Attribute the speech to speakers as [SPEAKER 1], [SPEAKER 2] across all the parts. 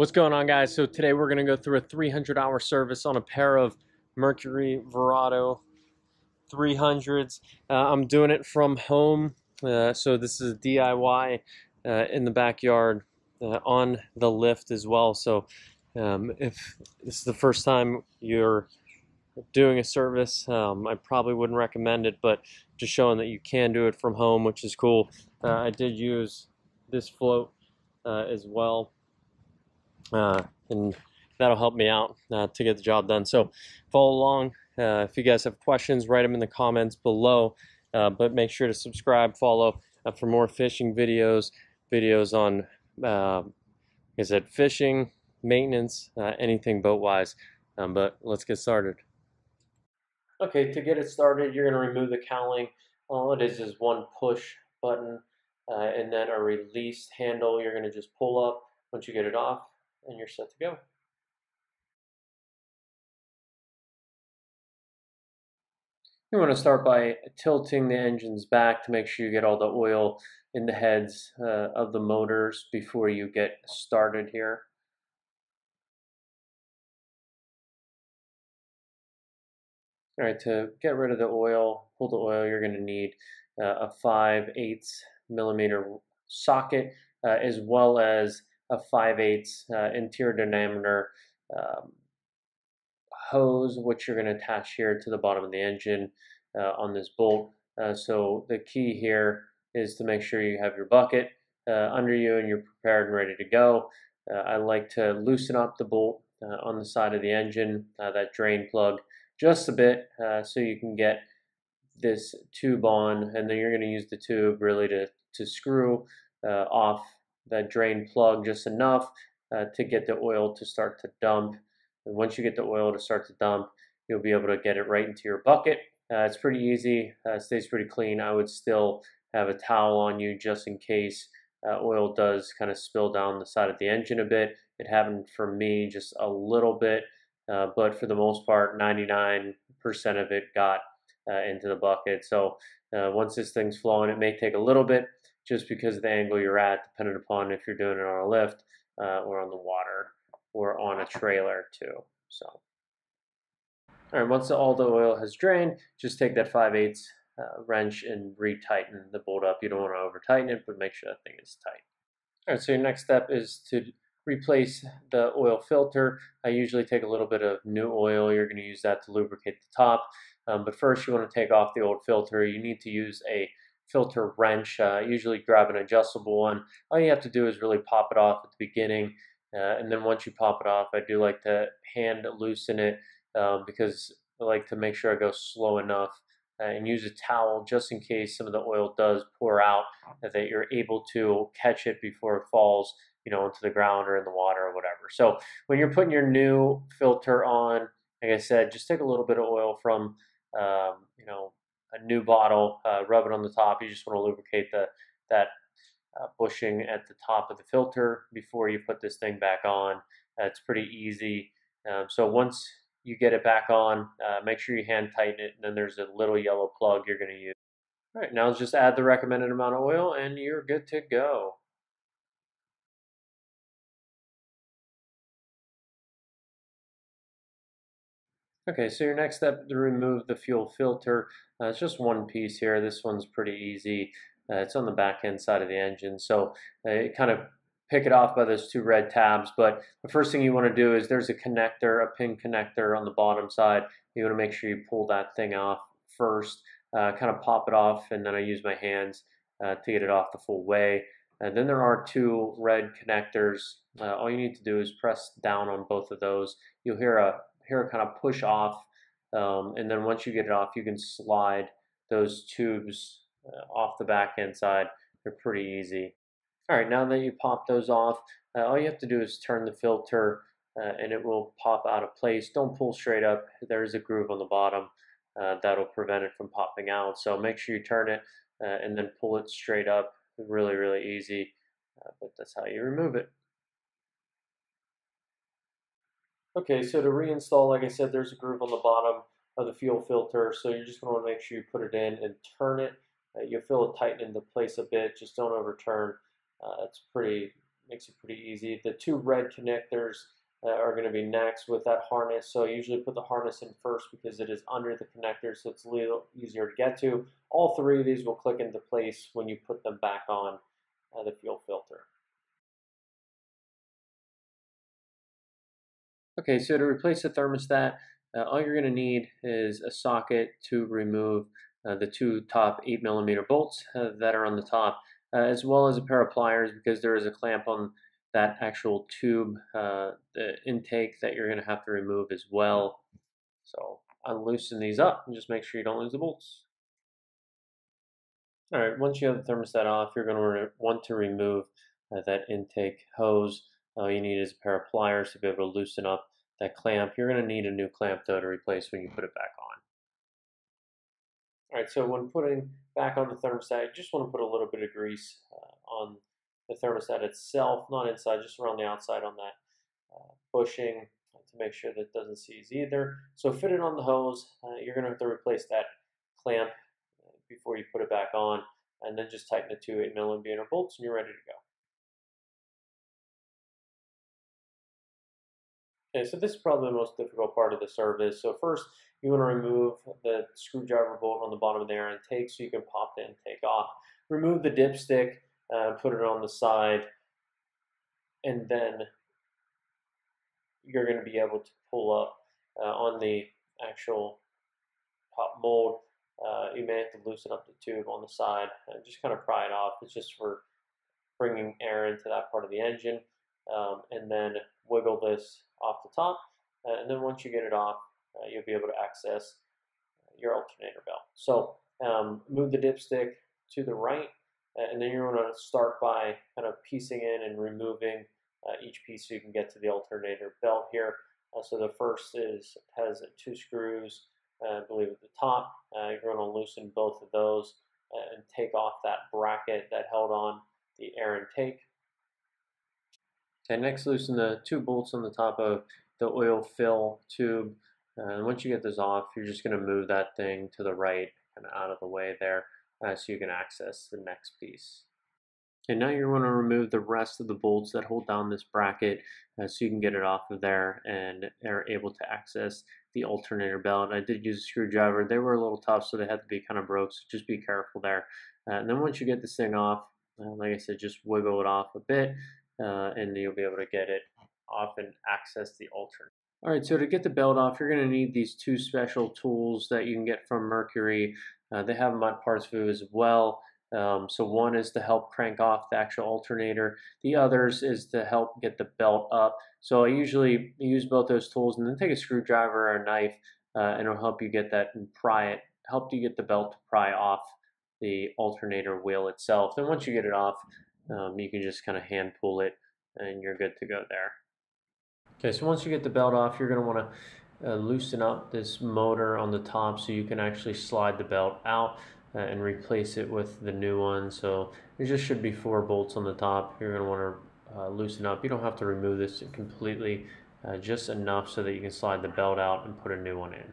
[SPEAKER 1] What's going on guys? So today we're going to go through a 300 hour service on a pair of Mercury Verado 300s. Uh, I'm doing it from home. Uh, so this is DIY uh, in the backyard uh, on the lift as well. So um, if this is the first time you're doing a service, um, I probably wouldn't recommend it, but just showing that you can do it from home, which is cool. Uh, I did use this float uh, as well uh, and that'll help me out uh, to get the job done. So follow along. Uh, if you guys have questions, write them in the comments below. Uh, but make sure to subscribe, follow uh, for more fishing videos, videos on, uh, is it fishing, maintenance, anything boat-wise. Um, but let's get started. Okay, to get it started, you're going to remove the cowling. All it is is one push button and then a release handle. You're going to just pull up. Once you get it off, and you're set to go. You want to start by tilting the engines back to make sure you get all the oil in the heads uh, of the motors before you get started here. All right, to get rid of the oil, pull the oil, you're going to need uh, a 5 8 millimeter socket uh, as well as a 5 8 uh, interior diameter um, hose, which you're going to attach here to the bottom of the engine uh, on this bolt. Uh, so the key here is to make sure you have your bucket uh, under you and you're prepared and ready to go. Uh, I like to loosen up the bolt uh, on the side of the engine, that drain plug, just a bit so you can get this tube on and then you're going to use the tube really to, to screw off that drain plug just enough uh, to get the oil to start to dump. And once you get the oil to start to dump, you'll be able to get it right into your bucket. Uh, it's pretty easy, uh, stays pretty clean. I would still have a towel on you just in case uh, oil does kind of spill down the side of the engine a bit. It happened for me just a little bit, uh, but for the most part, 99% of it got uh, into the bucket. So once this thing's flowing, it may take a little bit just because of the angle you're at, depending upon if you're doing it on a lift uh, or on the water or on a trailer too. So, all right, once all the oil has drained, just take that 5 8 uh, wrench and retighten the bolt up. You don't want to over tighten it, but make sure that thing is tight. All right, so your next step is to replace the oil filter. I usually take a little bit of new oil. You're going to use that to lubricate the top. Um, but first, you want to take off the old filter. You need to use a filter wrench. Uh, usually grab an adjustable one. All you have to do is really pop it off at the beginning. Uh, and then once you pop it off, I do like to hand loosen it um, because I like to make sure I go slow enough uh, and use a towel just in case some of the oil does pour out that you're able to catch it before it falls you know into the ground or in the water or whatever so when you're putting your new filter on like i said just take a little bit of oil from um, you know a new bottle, uh, rub it on the top. You just want to lubricate the that uh, bushing at the top of the filter before you put this thing back on. Uh, it's pretty easy. Um, so once you get it back on, uh, make sure you hand tighten it, and then there's a little yellow plug you're going to use. All right, now just add the recommended amount of oil, and you're good to go. Okay, so your next step to remove the fuel filter. Uh, it's just one piece here. This one's pretty easy. Uh, it's on the back end side of the engine. So uh, kind of pick it off by those two red tabs. But the first thing you want to do is there's a connector, a pin connector on the bottom side. You want to make sure you pull that thing off first, uh, kind of pop it off, and then I use my hands uh, to get it off the full way. And then there are two red connectors. Uh, all you need to do is press down on both of those. You'll hear a here kind of push off. Um, and then once you get it off, you can slide those tubes uh, off the back end side. They're pretty easy. All right, now that you pop those off, uh, all you have to do is turn the filter uh, and it will pop out of place. Don't pull straight up. There is a groove on the bottom uh, that'll prevent it from popping out. So make sure you turn it uh, and then pull it straight up. Really, really easy, but that's how you remove it. Okay, so to reinstall, like I said, there's a groove on the bottom of the fuel filter, so you're just going to want to make sure you put it in and turn it. Uh, you'll feel it tighten into place a bit, just don't overturn. Uh, it's pretty makes it pretty easy. The two red connectors uh, are going to be next with that harness. So I usually put the harness in first because it is under the connector, so it's a little easier to get to. All three of these will click into place when you put them back on uh, the fuel filter. Okay, so to replace the thermostat, uh, all you're going to need is a socket to remove uh, the two top 8 millimeter bolts uh, that are on the top, uh, as well as a pair of pliers because there is a clamp on that actual tube, uh, the intake that you're going to have to remove as well. So unloosen these up and just make sure you don't lose the bolts. All right, once you have the thermostat off, you're going to want to remove uh, that intake hose. All you need is a pair of pliers to be able to loosen up that clamp. You're going to need a new clamp though to replace when you put it back on. All right, so when putting back on the thermostat, you just want to put a little bit of grease uh, on the thermostat itself, not inside, just around the outside on that uh, bushing to make sure that it doesn't seize either. So fit it on the hose. Uh, you're going to have to replace that clamp uh, before you put it back on, and then just tighten the two 8 millimeter bolts, and you're ready to go. Okay, so this is probably the most difficult part of the service. So first, you want to remove the screwdriver bolt on the bottom of the air intake so you can pop the intake off. Remove the dipstick, uh, put it on the side, and then you're going to be able to pull up uh, on the actual pop mold. Uh, you may have to loosen up the tube on the side and just kind of pry it off. It's just for bringing air into that part of the engine. Um, and then wiggle this off the top. Uh, and then once you get it off, uh, you'll be able to access your alternator belt. So um, move the dipstick to the right, uh, and then you're going to start by kind of piecing in and removing uh, each piece so you can get to the alternator belt here. Uh, so the first is has two screws, uh, I believe at the top. you're going to loosen both of those and take off that bracket that held on the air intake. Okay, next loosen the two bolts on the top of the oil fill tube. And once you get this off, you're just going to move that thing to the right and out of the way there uh, so you can access the next piece. And now you're going to remove the rest of the bolts that hold down this bracket uh, so you can get it off of there and are able to access the alternator belt. I did use a screwdriver. They were a little tough, so they had to be kind of broke, so just be careful there. Uh, and then once you get this thing off, uh, like I said, just wiggle it off a bit uh, and you'll be able to get it off and access the alternator. All right, so to get the belt off, you're going to need these two special tools that you can get from Mercury. Uh, they have them at PartsVu as well. Um, so one is to help crank off the actual alternator. The others is to help get the belt up. So I usually use both those tools and then take a screwdriver or a knife uh, and it'll help you get that and pry it, help you get the belt to pry off the alternator wheel itself. Then once you get it off, um, you can just kind of hand pull it and you're good to go there. Okay, so once you get the belt off, you're going to want to uh, loosen up this motor on the top so you can actually slide the belt out uh, and replace it with the new one. So there just should be four bolts on the top. You're going to want to uh, loosen up. You don't have to remove this completely, uh, just enough so that you can slide the belt out and put a new one in.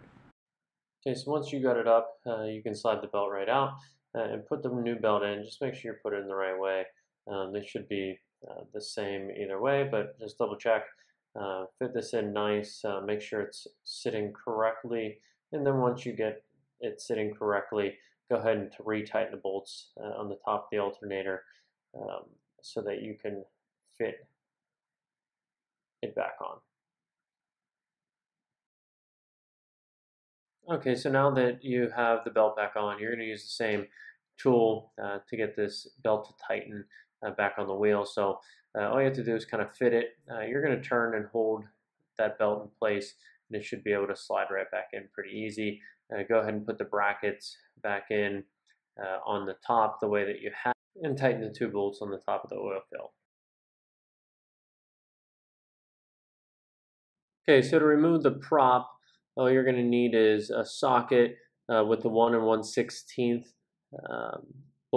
[SPEAKER 1] Okay, so once you got it up, uh, you can slide the belt right out uh, and put the new belt in. Just make sure you put it in the right way. Um, they should be uh, the same either way, but just double check. Uh, fit this in nice, uh, make sure it's sitting correctly, and then once you get it sitting correctly, go ahead and retighten the bolts uh, on the top of the alternator um, so that you can fit it back on. Okay, so now that you have the belt back on, you're going to use the same tool uh, to get this belt to tighten back on the wheel. So uh, all you have to do is kind of fit it. Uh, you're going to turn and hold that belt in place and it should be able to slide right back in pretty easy. Uh, go ahead and put the brackets back in uh, on the top the way that you have and tighten the two bolts on the top of the oil fill. Okay, so to remove the prop, all you're going to need is a socket uh, with the 1 and 1 16th um,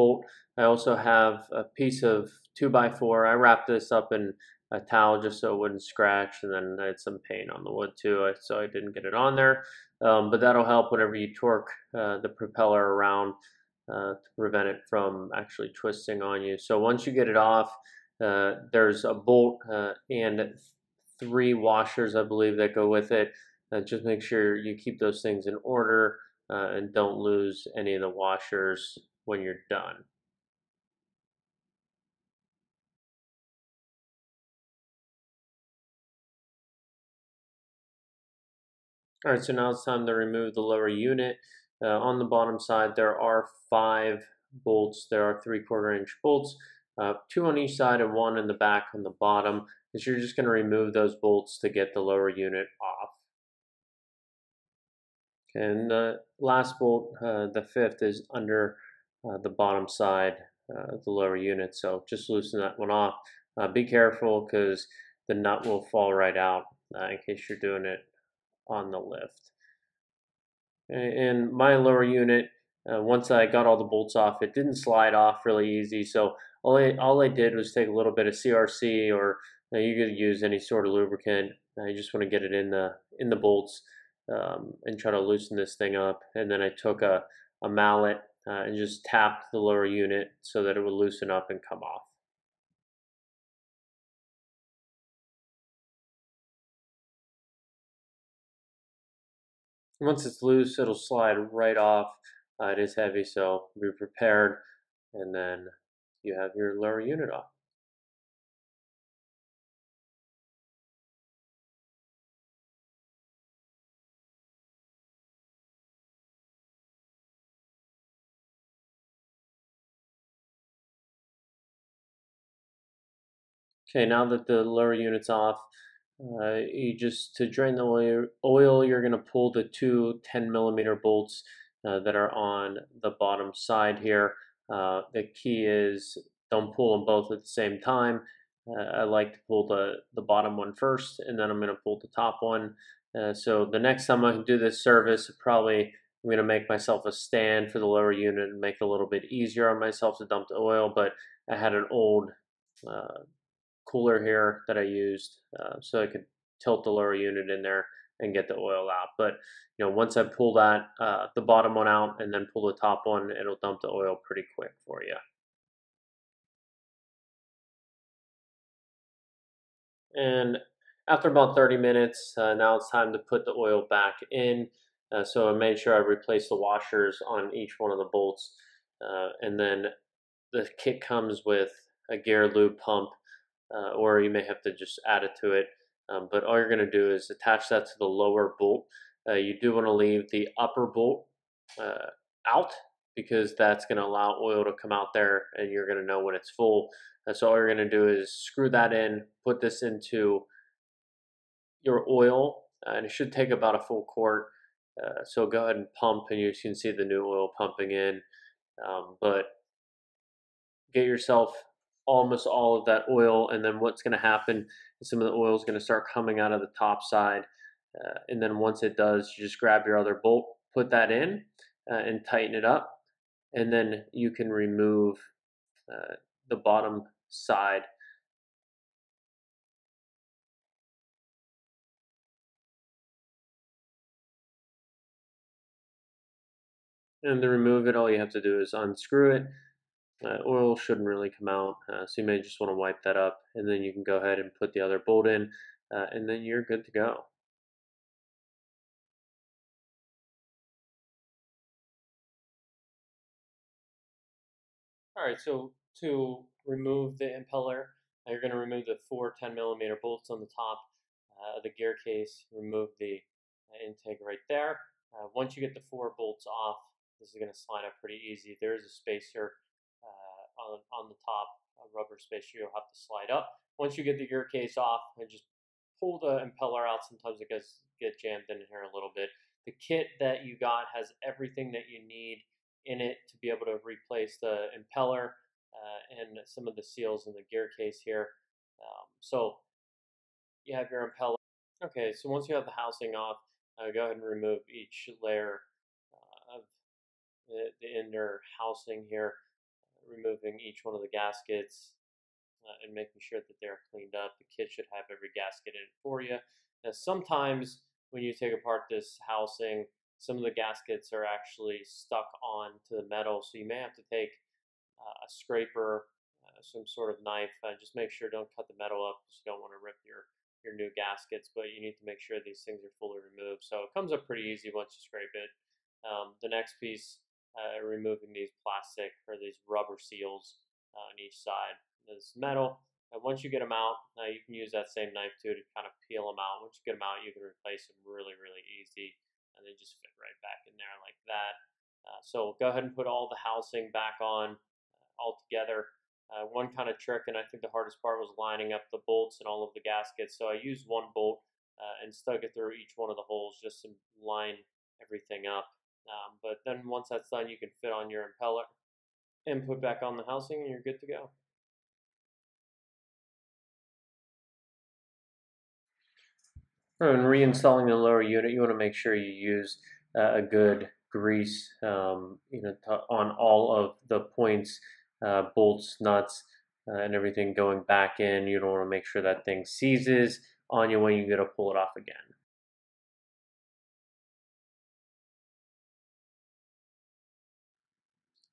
[SPEAKER 1] bolt. I also have a piece of 2x4. I wrapped this up in a towel just so it wouldn't scratch, and then I had some paint on the wood too, so I didn't get it on there. Um, but that'll help whenever you torque uh, the propeller around uh, to prevent it from actually twisting on you. So once you get it off, Uh, there's a bolt uh, and three washers, I believe, that go with it. Uh, just make sure you keep those things in order uh, and don't lose any of the washers when you're done. All right, so now it's time to remove the lower unit. Uh, on the bottom side, there are five bolts. There are three quarter inch bolts, uh, two on each side and one in the back on the bottom. Is you're just going to remove those bolts to get the lower unit off. And the last bolt, uh, the fifth, is under uh, the bottom side of uh, the lower unit. So just loosen that one off. Uh, be careful because the nut will fall right out in case you're doing it on the lift. And my lower unit, uh, once I got all the bolts off, it didn't slide off really easy. So all I, all I did was take a little bit of CRC or uh, you could use any sort of lubricant. I just want to get it in the in the bolts um, and try to loosen this thing up. And then I took a, a mallet uh, and just tap the lower unit so that it will loosen up and come off. Once it's loose, it'll slide right off. Uh, it is heavy, so be prepared. And then you have your lower unit off. Okay, now that the lower unit's off, uh, you just to drain the oil, oil you're going to pull the two 10 millimeter bolts uh, that are on the bottom side here. Uh, the key is don't pull them both at the same time. Uh, I like to pull the, the bottom one first and then I'm going to pull the top one. Uh, so the next time I do this service, probably I'm going to make myself a stand for the lower unit and make it a little bit easier on myself to dump the oil, but I had an old uh, cooler here that I used uh, so I could tilt the lower unit in there and get the oil out. But you know, once I pull that uh, the bottom one out and then pull the top one, it'll dump the oil pretty quick for you. And after about 30 minutes, uh, now it's time to put the oil back in. Uh, so I made sure I replaced the washers on each one of the bolts. Uh, and then the kit comes with a Gear-Lube pump uh, or you may have to just add it to it. Um, but all you're going to do is attach that to the lower bolt. Uh, you do want to leave the upper bolt uh, out because that's going to allow oil to come out there and you're going to know when it's full. Uh, so all you're going to do is screw that in, put this into your oil, and it should take about a full quart. Uh, so go ahead and pump and you can see the new oil pumping in. Um, but get yourself almost all of that oil. And then what's going to happen is some of the oil is going to start coming out of the top side. Uh, and then once it does, you just grab your other bolt, put that in, uh, and tighten it up. And then you can remove uh, the bottom side. And to remove it, all you have to do is unscrew it uh, oil shouldn't really come out, uh, so you may just want to wipe that up, and then you can go ahead and put the other bolt in, uh, and then you're good to go. All right, so to remove the impeller, uh, you're going to remove the four 10 millimeter bolts on the top uh, of the gear case, remove the uh, intake right there. once you get the four bolts off, this is going to slide up pretty easy. There is a spacer on, on the top rubber spacer you'll have to slide up. Once you get the gear case off and just pull the impeller out, sometimes it gets get jammed in here a little bit. The kit that you got has everything that you need in it to be able to replace the impeller uh, and some of the seals in the gear case here. Um, so you have your impeller. Okay, so once you have the housing off, uh, go ahead and remove each layer uh, of the, the inner housing here removing each one of the gaskets uh, and making sure that they're cleaned up. The kit should have every gasket in it for you. Now, sometimes when you take apart this housing, some of the gaskets are actually stuck on to the metal, so you may have to take uh, a scraper, uh, some sort of knife. Uh, just make sure don't cut the metal up because you don't want to rip your your new gaskets, but you need to make sure these things are fully removed. So it comes up pretty easy once you scrape it. Um, the next piece, uh, removing these plastic or these rubber seals uh, on each side. This metal. And once you get them out, uh, you can use that same knife too to kind of peel them out. Once you get them out, you can replace them really, really easy, and they just fit right back in there like that. Uh, so go ahead and put all the housing back on uh, all together. Uh, one kind of trick, and I think the hardest part was lining up the bolts and all of the gaskets. So I used one bolt and stuck it through each one of the holes just to line everything up. Um, but then once that's done, you can fit on your impeller and put back on the housing, and you're good to go. When reinstalling the lower unit, you want to make sure you use uh, a good grease, um, you know, on all of the points uh, bolts, nuts, uh, and everything going back in. You don't want to make sure that thing seizes on you when you go to pull it off again.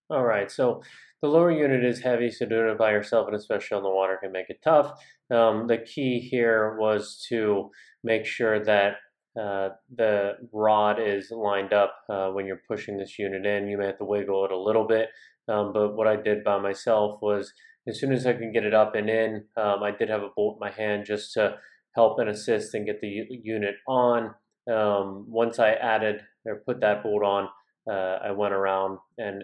[SPEAKER 1] All right, so the lower unit is heavy, so doing it by yourself and especially on the water can make it tough. Um, the key here was to make sure that uh, the rod is lined up uh, when you're pushing this unit in. You may have to wiggle it a little bit, um, but what I did by myself was as soon as I can get it up and in, um, I did have a bolt in my hand just to help and assist and get the unit on. Um, once I added or put that bolt on, uh, I went around and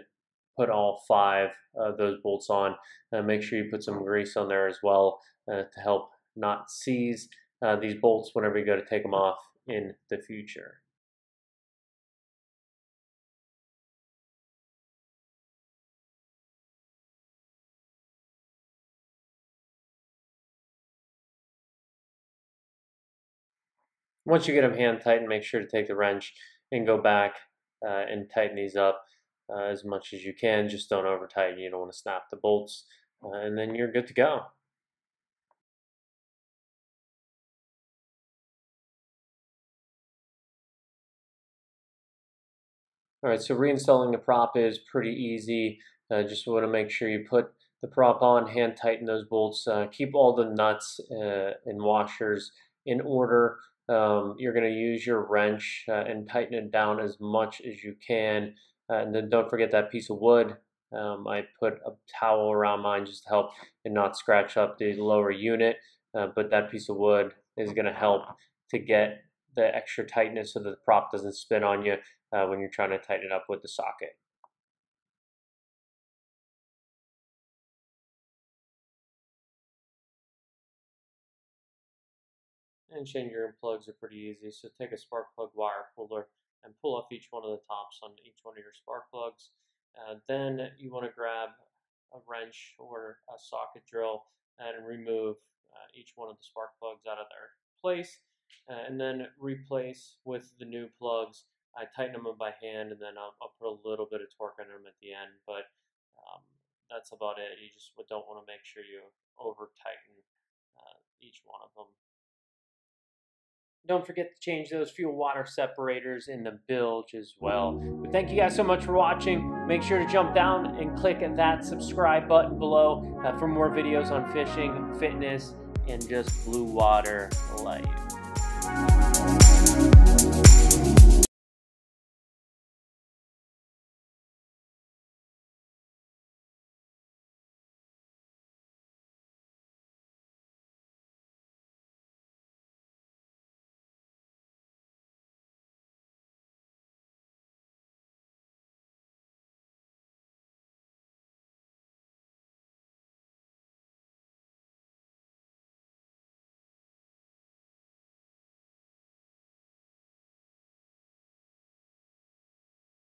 [SPEAKER 1] put all five of those bolts on. Uh, make sure you put some grease on there as well uh, to help not seize uh, these bolts whenever you go to take them off in the future. Once you get them hand tightened, make sure to take the wrench and go back uh, and tighten these up uh, as much as you can. Just don't over tighten. You don't want to snap the bolts. Uh, and then you're good to go. All right, so reinstalling the prop is pretty easy. Uh, just want to make sure you put the prop on, hand tighten those bolts, uh, keep all the nuts uh, and washers in order. Um, you're going to use your wrench uh, and tighten it down as much as you can. Uh, and then don't forget that piece of wood. Um, I put a towel around mine just to help and not scratch up the lower unit. Uh, but that piece of wood is going to help to get the extra tightness so that the prop doesn't spin on you uh, when you're trying to tighten it up with the socket. And change your plugs are pretty easy. So take a spark plug wire puller and pull off each one of the tops on each one of your spark plugs. Uh, then you want to grab a wrench or a socket drill and remove uh, each one of the spark plugs out of their place uh, and then replace with the new plugs. I tighten them up by hand and then I'll, I'll put a little bit of torque on them at the end, but um, that's about it. You just don't want to make sure you over tighten uh, each one of them. Don't forget to change those fuel water separators in the bilge as well. But thank you guys so much for watching. Make sure to jump down and click that subscribe button below uh, for more videos on fishing, fitness, and just blue water life.